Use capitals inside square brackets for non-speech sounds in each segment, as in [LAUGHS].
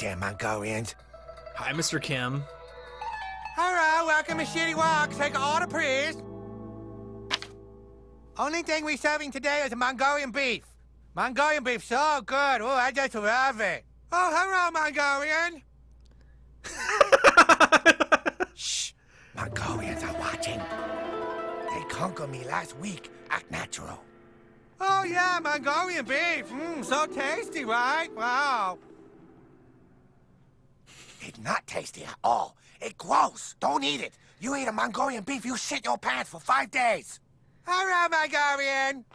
Damn Mongolians. Hi, Mr. Kim. Hello, welcome to Shitty Wok. Take an order, please. Only thing we're serving today is Mongolian beef. Mongolian beef, so good. Oh, I just love it. Oh, hello, Mongolian. [LAUGHS] Shh. Mongolians are watching. They conquered me last week. Act natural. Oh, yeah, Mongolian beef. Mmm, so tasty, right? Wow. Tasty at all. It's gross. Don't eat it. You eat a Mongolian beef, you shit your pants for five days. Hello, Mongolian.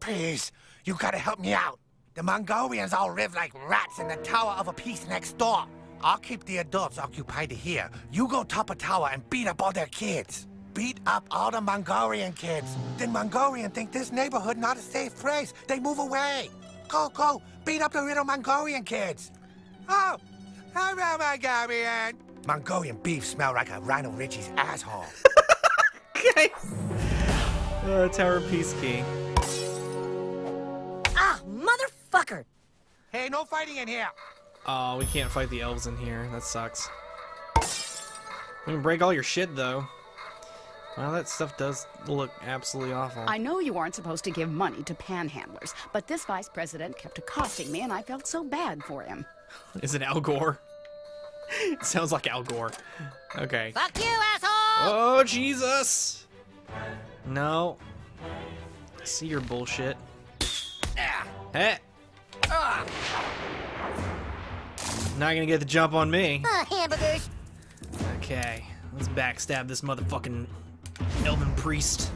Please, you gotta help me out. The Mongolians all live like rats in the tower of a piece next door. I'll keep the adults occupied here. You go top a tower and beat up all their kids. Beat up all the Mongolian kids. Then Mongolian think this neighborhood not a safe place. They move away. Go, go, beat up the little Mongolian kids. Oh, hello, Mongolian. Mongolian beef smell like a Rhino Richie's asshole. [LAUGHS] Okay. Uh, Tower Peace Key. Ah, motherfucker! hey, no fighting in here. Oh, we can't fight the elves in here. That sucks. We can break all your shit, though. Well, that stuff does look absolutely awful. I know you aren't supposed to give money to panhandlers, but this vice president kept accosting me and I felt so bad for him. [LAUGHS] Is it Al Gore? it [LAUGHS] sounds like Al Gore. Okay. Fuck you, asshole! Oh, Jesus! No. I see your bullshit. Hey! Not gonna get the jump on me. Uh, hamburgers. Okay, let's backstab this motherfucking elven priest.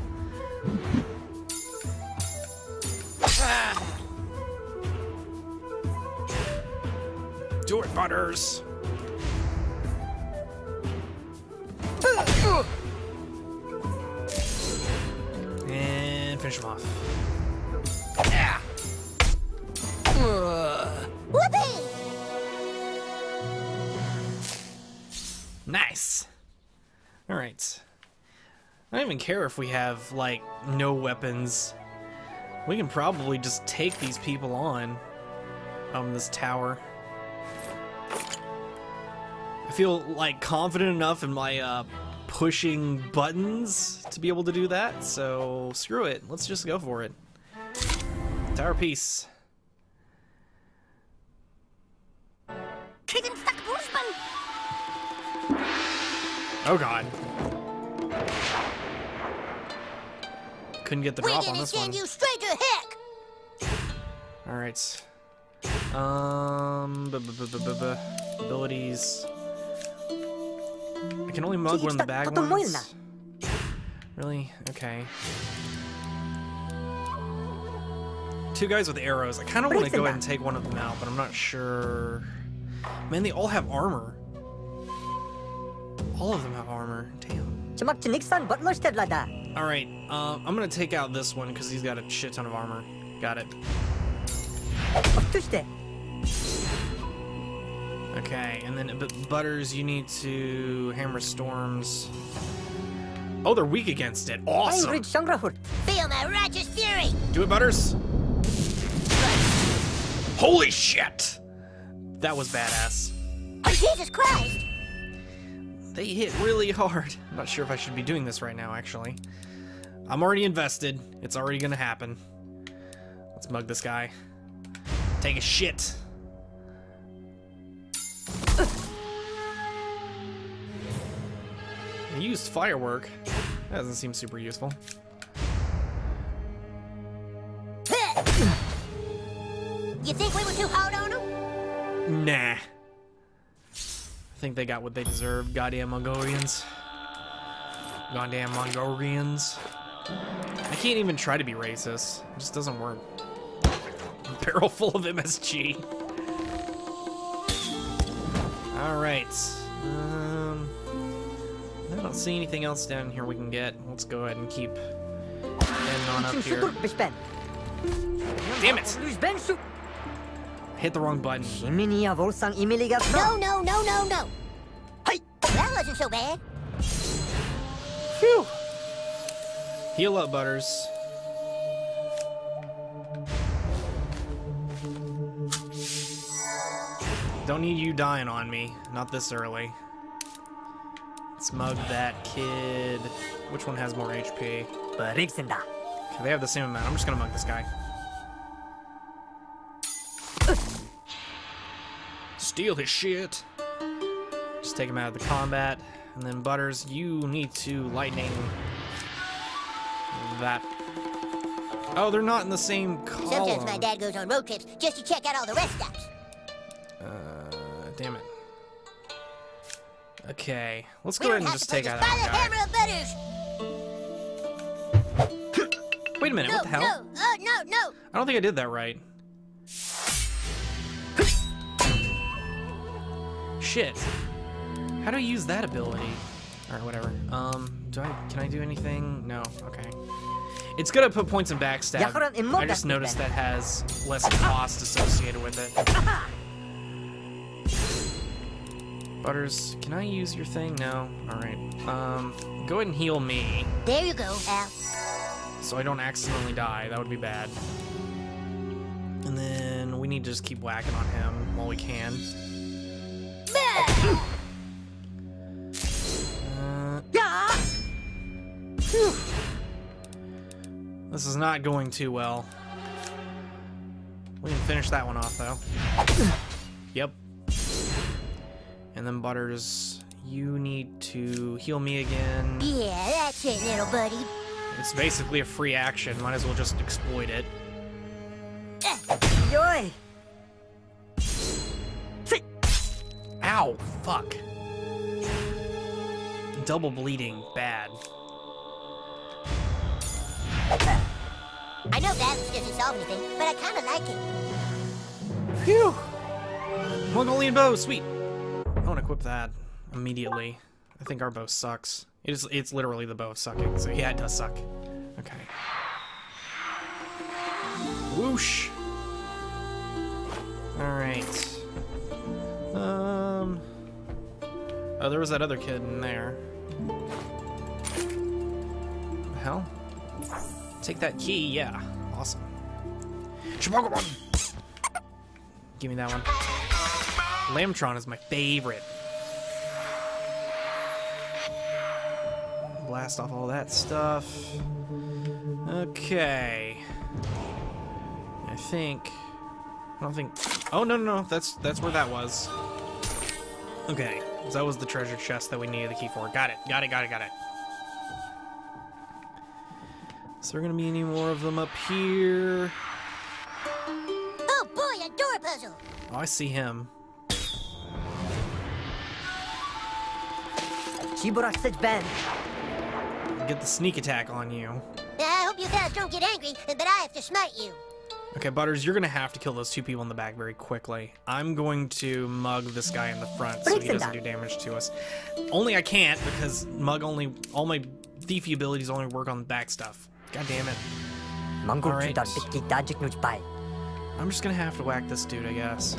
Do it, Butters! And finish him off. Whoopee! Nice. All right. I don't even care if we have like no weapons. We can probably just take these people on. Um, this tower. I feel like confident enough in my uh, pushing buttons to be able to do that. So screw it. Let's just go for it. Tower Peace. Kicking stuck Bushman! Oh god. Couldn't get the We're drop on this one. you straight to heck! All right. Um, bu- bu- bu- abilities. Can only mug one of the bag Toto mo yun ones. Really? Okay. Two guys with arrows. I kind of want to go ahead and take one of them out, but I'm not sure. Man, they all have armor. All of them have armor. Damn. Chumak chiniksan butler stedlada. All right. Um, I'm gonna take out this one because he's got a shit ton of armor. Got it. Okay, and then but Butters, you need to hammer storms. Oh, they're weak against it. Awesome. Shangrahurt. Feel my righteous fury! Do it, Butters. Holy shit! That was badass. Oh, Jesus Christ! They hit really hard. I'm not sure if I should be doing this right now, actually. I'm already invested. It's already gonna happen. Let's mug this guy. Take a shit. I used firework. That doesn't seem super useful. You think we were too hard on him? Nah. I think they got what they deserved. Goddamn Mongolians. Goddamn Mongolians. I can't even try to be racist. It just doesn't work. [LAUGHS] Barrel full of MSG. Alright. Um, I don't see anything else down here we can get. Let's go ahead and keep heading on up here. Damn it! Hit the wrong button. Shiminia No, no, no, no, no! Hey! That wasn't so bad. Phew. Heal up, Butters. Don't need you dying on me. Not this early. Smug that kid. Which one has more HP? Okay, they have the same amount. I'm just gonna mug this guy. Steal his shit. Just take him out of the combat. And then Butters, you need to lightning that. Oh, they're not in the same column. Sometimes my dad goes on road trips just to check out all the rest stops. Okay, let's We go ahead and just take out this by the that hammer of butters. guy. Wait a minute, No, what the hell? no, oh, no, no. I don't think I did that right. Shit. How do I use that ability? Alright, whatever. Um, do I, can I do anything? No, okay. It's gonna put points in backstab. I just noticed that has less cost associated with it. Butters, can I use your thing? No? Alright. Um, go ahead and heal me There you go, Al. so I don't accidentally die. That would be bad. And then we need to just keep whacking on him while we can. [LAUGHS] Uh. This is not going too well. We can finish that one off though. Yep. And then Butters, you need to heal me again. Yeah, that's it, little buddy. It's basically a free action. Might as well just exploit it. Yoy. Ow! Fuck. Double bleeding. Bad. I know balance doesn't solve anything, but I kind of like it. Phew! Mongolian bow, sweet! I want to equip that immediately. I think our bow sucks. It is, it's literally the bow of sucking, so yeah, it does suck. Okay. Whoosh! Alright. Um... Oh, there was that other kid in there. The hell? Take that key, yeah. Awesome. Give me that one. Lambtron is my favorite. Blast off all that stuff. Okay. I think. I don't think. Oh no no no! That's that's where that was. Okay, so that was the treasure chest that we needed the key for. Got it. Got it. Got it. Got it. Is there gonna be any more of them up here? Oh boy, a door puzzle. Oh, I see him. Shiburak said Ben. Get the sneak attack on you. I hope you guys don't get angry, but I have to smite you. Okay, Butters, you're gonna have to kill those two people in the back very quickly. I'm going to mug this guy in the front so he doesn't do damage to us. Only I can't because mug only all my thiefy abilities only work on the back stuff. God damn it. Mangul Alright. chudan bitki dajik nuj pai. I'm just gonna have to whack this dude, I guess.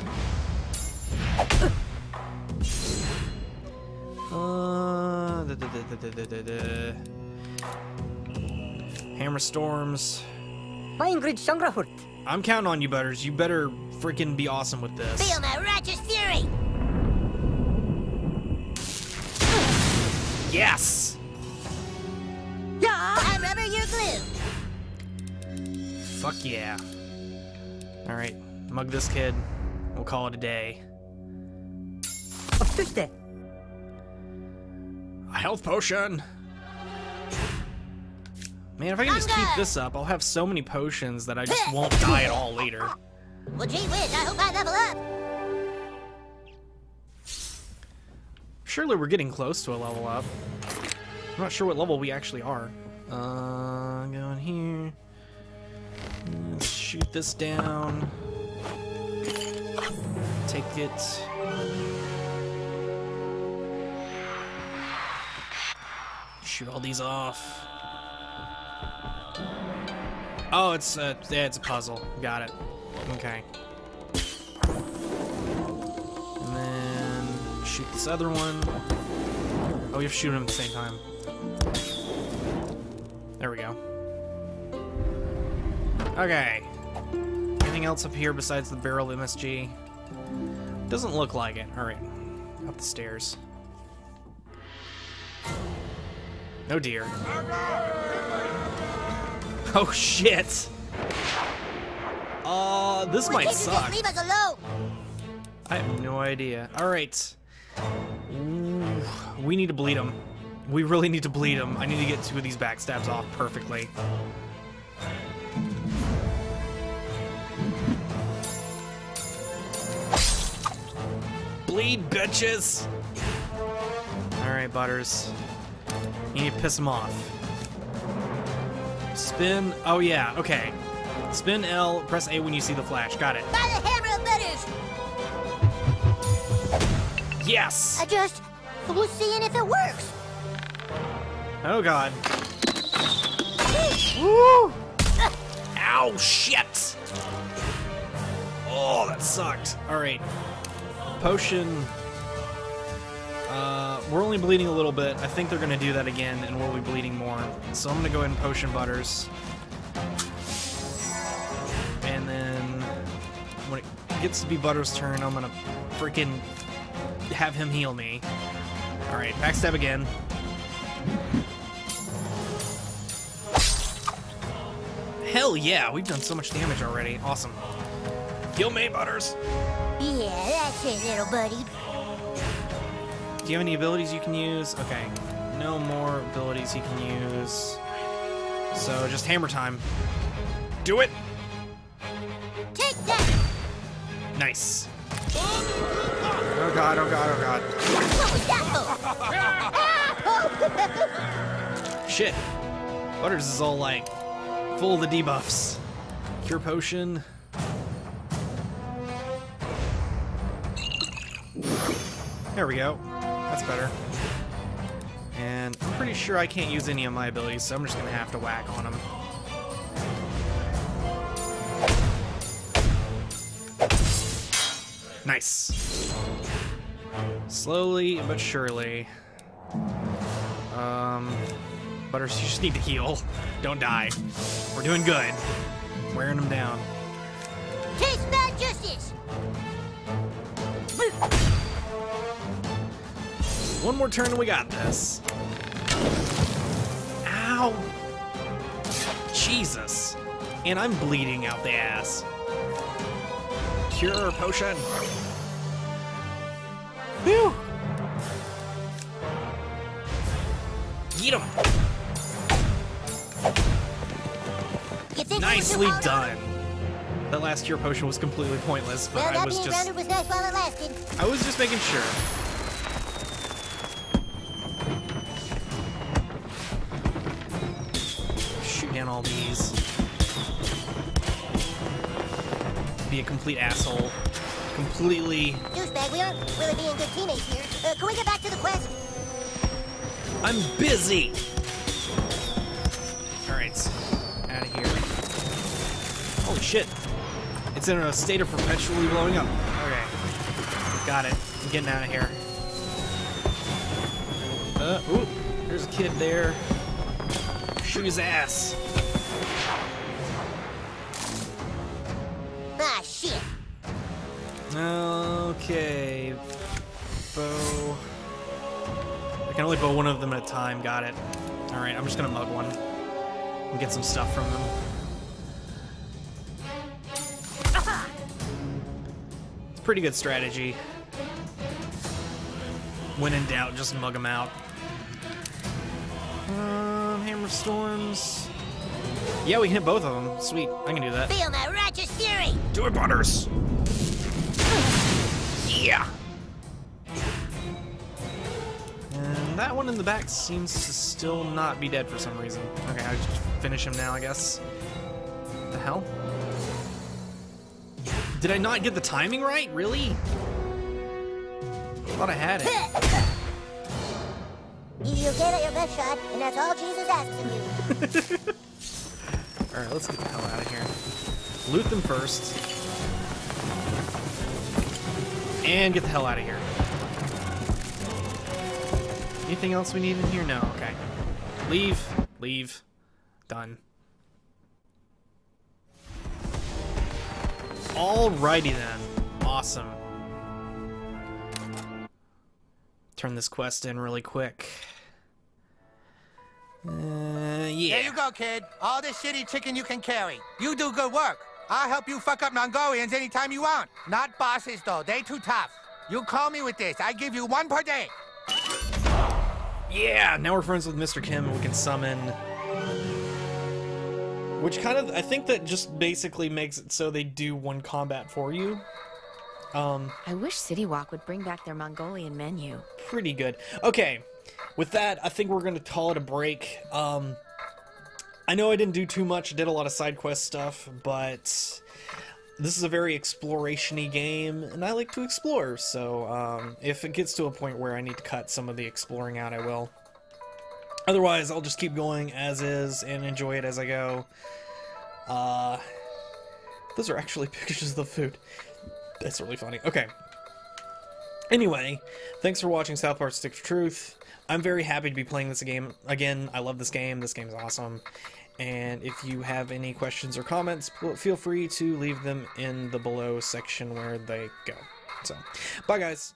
Uh, da, da, da, da, da, da, da. Hammer storms. Maingrid shangrahurt. I'm counting on you, Butters. You better freaking be awesome with this. Feel my righteous fury. Yes! Yeah. I rubber your glue. Fuck yeah. Alright, mug this kid. We'll call it a day. A health potion! Man, if I can just keep this up, I'll have so many potions that I just won't die at all later. Well, gee whiz, I hope I level up. Surely we're getting close to a level up. I'm not sure what level we actually are. Uh, go in here. Let's shoot this down. Take it. Shoot all these off. Oh, it's a, yeah, it's a puzzle. Got it. Okay. And then shoot this other one. Oh, we have to shoot him at the same time. There we go. Okay. Anything else up here besides the barrel MSG? Doesn't look like it. All right, up the stairs. No deer. Oh shit. Uh, this Why might suck. leave us alone? I have no idea. All right. Ooh, we need to bleed him. We really need to bleed him. I need to get two of these backstabs off perfectly. Bleed, bitches! Alright, Butters. You need to piss him off. Spin. Oh, yeah, okay. Spin L, press A when you see the flash. Got it. By the hammer of! Yes! I just was seeing if it works. Oh god. Woo! Ow, shit! Oh, that sucked. Alright. Potion. We're only bleeding a little bit. I think they're gonna do that again, and we'll be bleeding more. So I'm gonna go ahead and potion Butters. And then, when it gets to be Butters' turn, I'm gonna freaking have him heal me. Alright, backstab again. Hell yeah, we've done so much damage already. Awesome. Heal me, Butters. Yeah, that's it, little buddy. Do you have any abilities you can use? Okay. No more abilities you can use. So just hammer time. Do it! Take that! Nice. Oh god, oh god, oh god. What was that? Shit. Butters is all like full of the debuffs. Cure potion. There we go. Better. And I'm pretty sure I can't use any of my abilities, so I'm just gonna have to whack on him. Nice. Slowly but surely. Um, Butters, you just need to heal. Don't die. We're doing good. Wearing them down. Taste bad justice! One more turn and we got this. Ow! Jesus. And I'm bleeding out the ass. Cure potion. Whew. Eat him. You think we were too Nicely done. That last cure potion was completely pointless, but Well, I was just... Was nice I was just making sure. Shoot down all these. Be a complete asshole. Completely. Douchebag, we aren't really being good teammates here. Uh, can we get back to the quest? I'm busy! Alright. Out of here. Holy shit. It's in a state of perpetually blowing up. Okay. Got it. I'm getting out of here. Uh, ooh. There's a kid there. Shoot his ass. Okay. Bow. I can only bow one of them at a time. Got it. Alright, I'm just gonna mug one. And get some stuff from them. It's pretty good strategy. When in doubt, just mug them out. Um, Hammer Storms. Yeah, we can hit both of them. Sweet, I can do that. Feel my righteous fury! Do it, Butters! Yeah! And that one in the back seems to still not be dead for some reason. Okay, I just finish him now, I guess. The hell? Did I not get the timing right? Really? thought I had it. [LAUGHS] You, you gave it your best shot, and that's all Jesus asks of you. [LAUGHS] Alright, let's get the hell out of here. Loot them first. And get the hell out of here. Anything else we need in here? No, okay. Leave. Leave. Done. Alrighty then. Awesome. turn this quest in really quick. Uh, There you go, kid. All the shitty chicken you can carry. You do good work. I'll help you fuck up Mongolians anytime you want. Not bosses, though. They too tough. You call me with this. I give you one per day. Yeah, now we're friends with Mr. Kim and we can summon. Which kind of, I think that just basically makes it so they do one combat for you. Um, I wish City Wok would bring back their Mongolian menu. pretty good. Okay, with that, I think we're gonna call it a break. Um, I know I didn't do too much, did a lot of side quest stuff, but this is a very exploration-y game, and I like to explore, so um, if it gets to a point where I need to cut some of the exploring out, I will. Otherwise, I'll just keep going as is and enjoy it as I go. Uh, those are actually [LAUGHS] pictures of the food. That's really funny. Okay. Anyway, thanks for watching South Park Stick of Truth. I'm very happy to be playing this game again. I love this game. This game is awesome. And if you have any questions or comments, feel free to leave them in the below section where they go. So, bye guys.